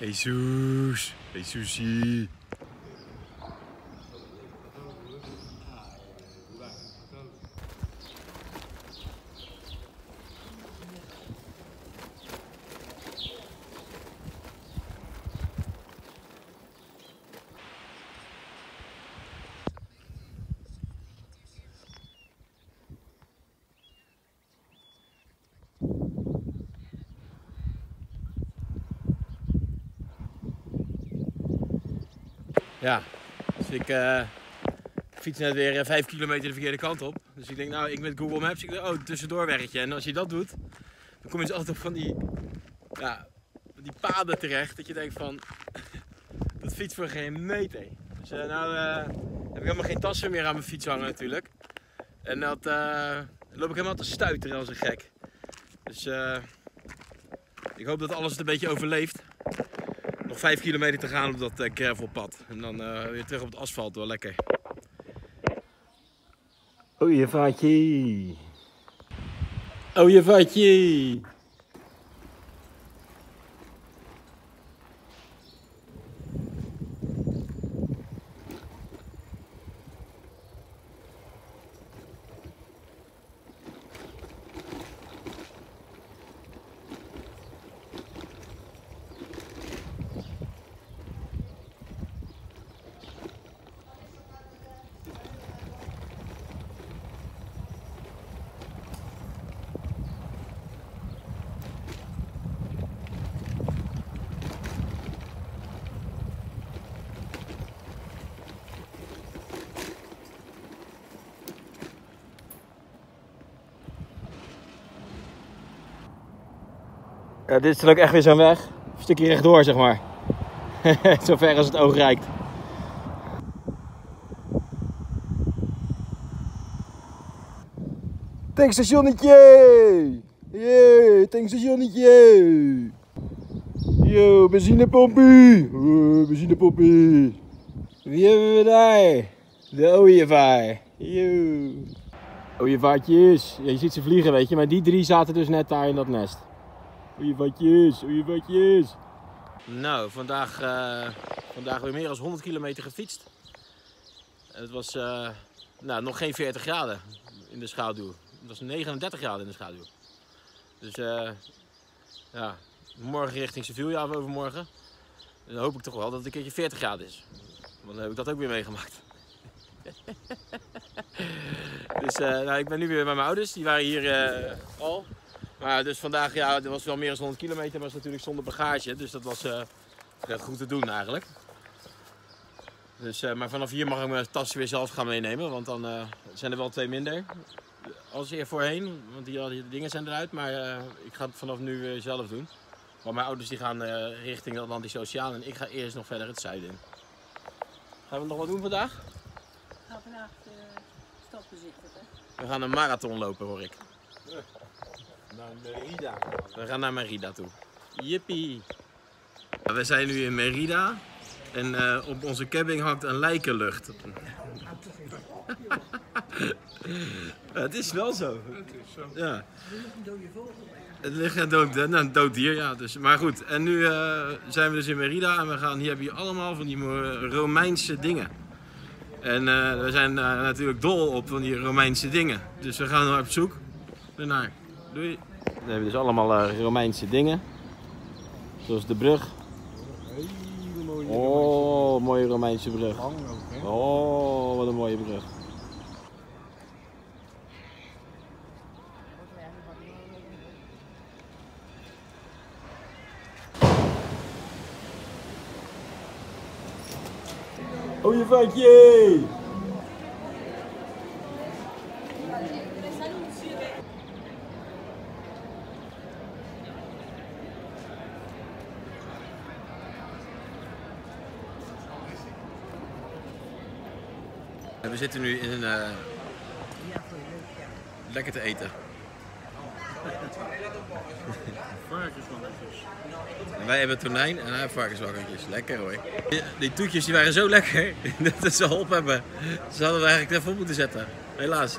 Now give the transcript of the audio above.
Hey Sush, hey Sushi. Ja, dus ik eh, fiets net weer eh, 5 kilometer de verkeerde kant op. Dus ik denk, nou, ik met Google Maps, ik denk, oh, tussendoorweggetje. En als je dat doet, dan kom je dus altijd op van die, ja, die paden terecht. Dat je denkt van, dat fiets voor geen meter. Dus eh, nou eh, heb ik helemaal geen tassen meer aan mijn fiets hangen natuurlijk. En dat eh, loop ik helemaal te stuiteren als een gek. Dus eh, ik hoop dat alles het een beetje overleeft. Nog 5 kilometer te gaan op dat eh, gravelpad. En dan eh, weer terug op het asfalt. Wel lekker. Oh je vaatje. Oh je vaatje. Ja, dit is dan ook echt weer zo'n weg. Een stukje rechtdoor, zeg maar. Zo ver als het oog reikt. Tankstationnetje! Jee, tankstationnetje! Yo, benzinepompie! Oh, benzinepompie! Wie hebben we daar? De ooievaar. Yo. Ooievaartjes. Ja, je ziet ze vliegen, weet je. Maar die drie zaten dus net daar in dat nest. Oejevatjes, oejevatjes. Nou, vandaag, eh, vandaag weer meer dan 100 kilometer gefietst. En het was eh, nou, nog geen 40 graden in de schaduw. Het was 39 graden in de schaduw. Dus eh, ja, morgen richting Sevilla of overmorgen. Dan hoop ik toch wel dat het een keertje 40 graden is. Want dan heb ik dat ook weer meegemaakt. dus nou, ik ben nu weer bij mijn ouders. Die waren hier al. Maar dus vandaag, ja, er was wel meer dan 100 kilometer, maar was natuurlijk zonder bagage. Dus dat was ja, goed te doen eigenlijk. Dus, eh, maar vanaf hier mag ik mijn tassen weer zelf gaan meenemen, want dan eh, zijn er wel twee minder. Als er voorheen, want die, die dingen zijn eruit. Maar ik ga het vanaf nu weer zelf doen. Want mijn ouders die gaan richting de Atlantische Oceaan en ik ga eerst nog verder het zuiden in. Gaan we nog wat doen vandaag? ga vandaag de stad bezichtigen. We gaan een marathon lopen hoor ik. Naar Merida. We gaan naar Merida toe. Jippie! We zijn nu in Merida en eh, op onze camping hangt een lijkenlucht. het is wel zo. Ja. Het ligt een dood, nou, een dood dier, ja. Dus, maar goed, en nu eh, zijn we dus in Merida en we gaan hier hebben hier allemaal van die Romeinse dingen. En eh, we zijn natuurlijk dol op van die Romeinse dingen. Dus we gaan op zoek ernaar. Doei! We hebben dus allemaal eh, Romeinse dingen. Zoals de brug. Hele mooie Oh, mooie Romeinse brug. gang ook, hè? Oh, wat een mooie brug. Oh, je vatje! We zitten nu in een. eh, lekker te eten. En wij hebben tonijn en hij heeft varkenswakkertjes. Lekker hoor. Die, toetjes die waren zo lekker dat ze geholpen hebben. Ze hadden we eigenlijk op moeten zetten. Helaas.